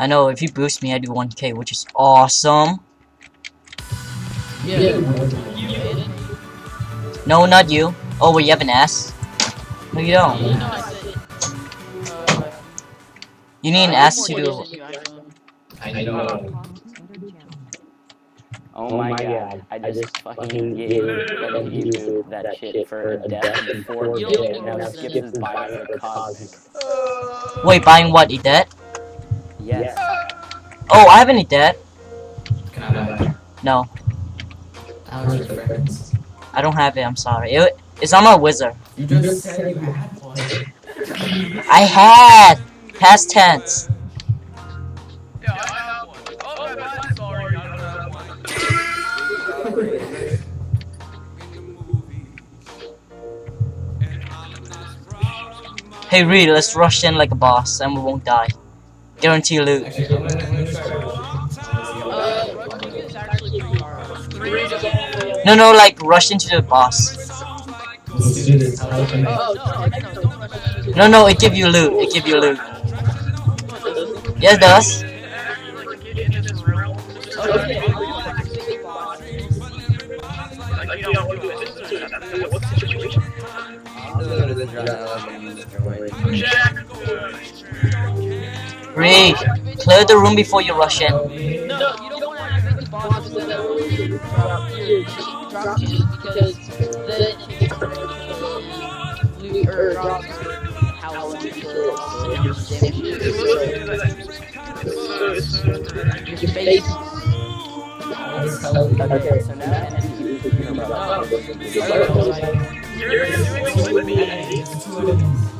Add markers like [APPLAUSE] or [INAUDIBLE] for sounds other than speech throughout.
I know if you boost me, I do 1k, which is awesome. Yeah. No, not you. Oh, wait, you have an S? No, you don't. You know Uh, You need an I have S to do. years than you, actually. I know. Oh my god, I just fucking gave YouTube that shit for a death before You it and now know skips this. his bio for cosmic. Wait, buying what? Eat that? Yes. Oh, I haven't eat that. Can I buy? No, How's your friends? I don't have it. I'm sorry. It, it's on my wizard. You just said you had one. I had past tense. Yeah, I have one. Oh, I'm sorry. I don't have one. Hey Reed, let's rush in like a boss and we won't die. Guarantee loot. No, no, like rush into the boss. No, no, it give you loot. It give you loot. Yes, does. Like, Reed, clear the room before you rush in. No, you don't want to activate the bosses that will drop your face. You're doing with me.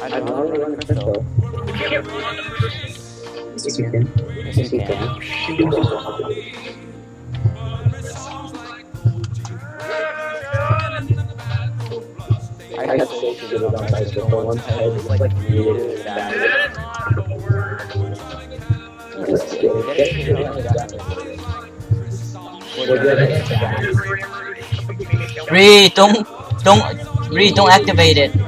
I don't want to run crystal. you can't run the crystal. Yes, you can. Yes, you can. I got stationed in the side just for one head. It's like really bad. That's not a word. Let's get it. Get it. Get it. We're good. Reed, don't, don't, Reed, don't activate it.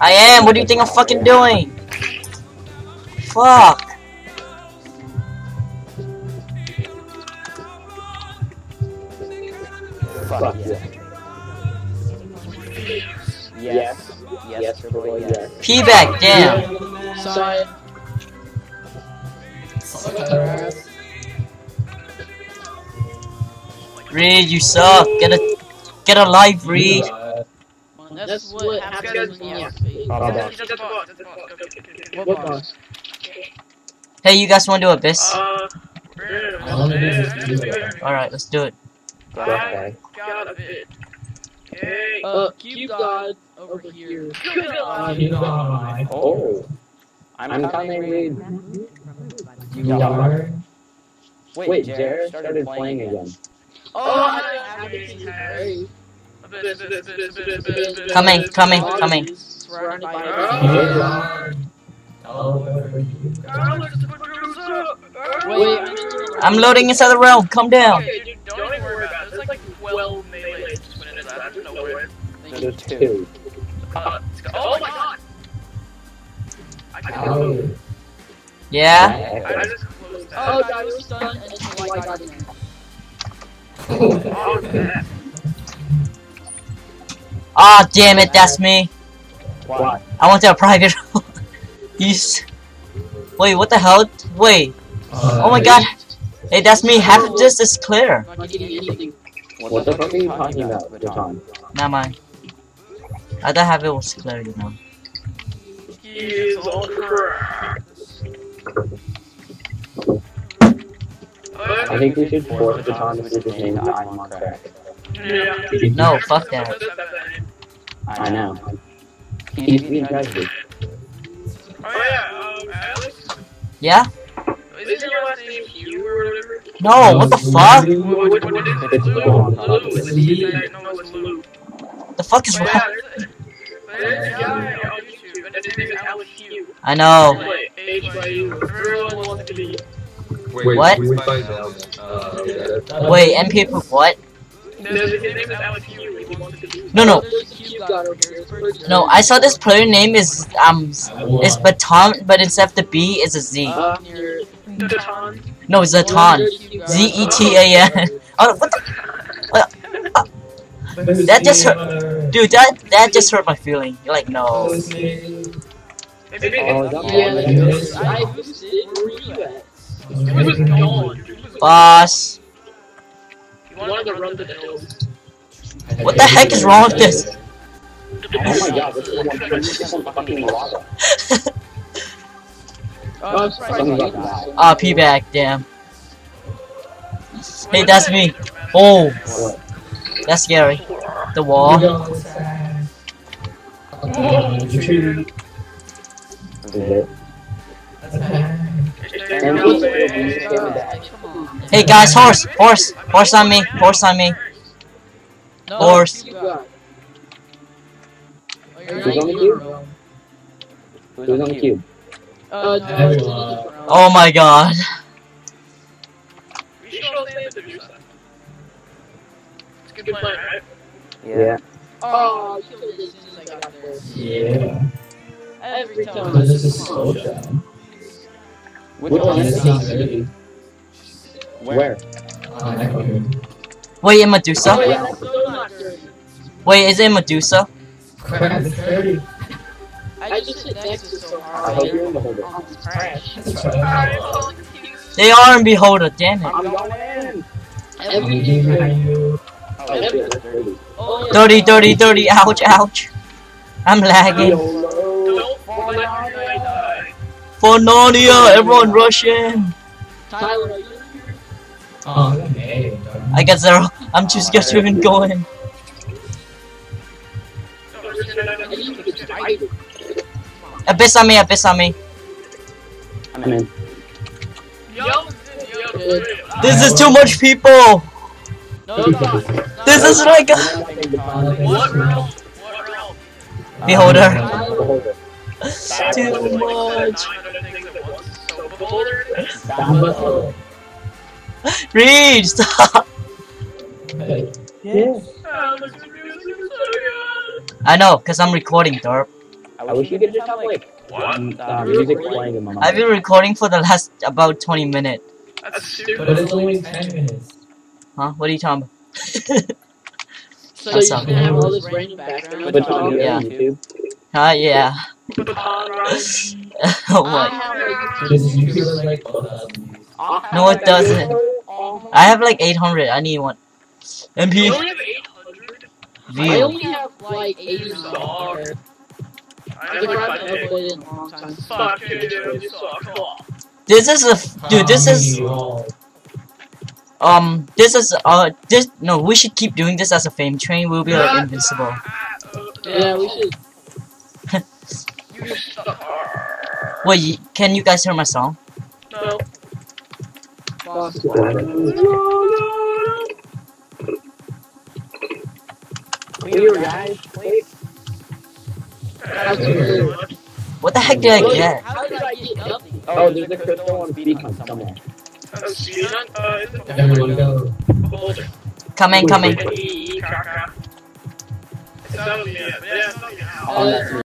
I am. What do you think I'm fucking doing? Fuck. Fuck yeah. Yes. Yes, triple A, yes. P back, damn. Sorry. Reed, you suck. Get a, get a life, Reed. That's what happens when you have faith. Bye-bye. That's the boss. That's the boss. Okay, okay, okay, okay. What boss? Hey, you guys want to do Abyss? Uh, Alright, let's do it. I got a bit. Okay. Uh, Cube God over here. Oh. I'm coming, Reed. You You got are? Wait, Jared started playing again. Oh, I have it. Great. Abyss, abyss, abyss, abyss, abyss, abyss. Coming, coming, coming. Surrounded by You enemies. are? Whatever you look, it's a producer. Wait, I need to- I'm loading inside the realm. Come down. Okay, dude, don't even worry about it. There's like 12 melee just went into that out of nowhere. There's two. Uh. Oh my god! I got Oh, Yeah? I just closed that. Oh, God, we're stunned, and it's a white god in. Oh, [LAUGHS] man. Ah, damn it, that's me. What? I went to a private [LAUGHS] room. He's. Wait, what the hell? Wait. Oh my god. Hey, that's me. Half of this is clear. I'm not getting anything. What the fuck are you talking about, Betan? Never mind. I don't have it was clear, you know. He is all correct. I think we should force Betan to switch his name I'm on crack. Yeah. No, fuck that. Let's have that name. I know. He's being president. Oh yeah, um, Alex? Yeah? Isn't your last name Hugh or whatever? No, what the fuck? What, what, what is it? Lou? Lou. Lou. It's Lou. No, it's Lou. The fuck is Oh, wrong? yeah, there's a, there's a guy on YouTube, and his name is Alex Hugh. I know. Wait, H-Y-U. Everyone wants to be. Wait, What? we find out. Uh, yeah. Wait, MP for what? No, no. There's a cube guy over here. It's pretty- No, I saw this player name is um is Betan, but instead of the B is a Z. Uh, near- Datan. No, Zetan. Z E T A N. Oh, what the? That just hurt. Dude, that that just hurt my feeling. You're like, no. Maybe Oh, is that Yeah, Mohammed? that's- I was Where were you at? He was gone. He was Boss. He wanted to run the hills. What the heck is wrong with this? Oh my god, this is one percent fucking lava. Oh, I'm surprised Something you about that. didn't. Ah, P back, damn. Hey, that's me. Oh, that's scary. The wall. Is it? And what's he the- was- the- Come on. Hey guys, horse, horse, horse on me, horse on me. No, Horse. Oh, Who's on the cube? Who's on the cube? Uh, no, it's in a different round. Oh my god. We should all stand to do something. It's a good plan, right? Yeah. Oh, I killed it as soon as I got there. Yeah. Every time. But this is slow down. Which Which one one is is not ready? Where? Uh. Wait, in Oh, Medusa? Wait, is it Medusa? I hope you're in the holder. Oh, it's trash. That's Alright, right. well, They are in Beholder, damn it. Oh, dirty. Oh. Dirty, dirty, dirty, ouch, ouch. I'm lagging. For Narnia, everyone rush in. Tyler, Oh, okay. I got zero. I'm too scared to even go in. I need to get spider. Abyss on me, abyss on me. I'm in. Yum, yum, This is too much people. No, it's. This is like a What realm? What realm? Beholder. Too much. So, [LAUGHS] beholder. Reed, stop. Yeah. This music is so good. I know, cause I'm recording, Derp. I wish you could just have like What? um, uh, music playing in my mind. I've been recording for the last about 20 minutes. That's stupid. But it's only 10 minutes. Huh? What are you talking about? [LAUGHS] So That's you're not- gonna have all this random background. But Tom, you're Yeah. on YouTube. Huh? Yeah. Betan rise. [LAUGHS] oh I my. have This is usually like, um, No, it doesn't. I have like 800. I need one. You MP only have 800? I only have like 80 stars. I I have think like I haven't 5k. in a long time. Fuck you, dude. You suck. This is a dude. This is um. This is uh. This no. We should keep doing this as a fame train. We'll be like invincible. Yeah, we should. [LAUGHS] Wait, can you guys hear my song? No. Guys. Clear. How's it going? What the heck did I get? How did I get nothing? Oh, there's a crystal on beacon somewhere. Speed on, is it there we go. beholder? Coming, coming. Hey, caca. It's not me yet. Yeah, it's not me now. Oh, that's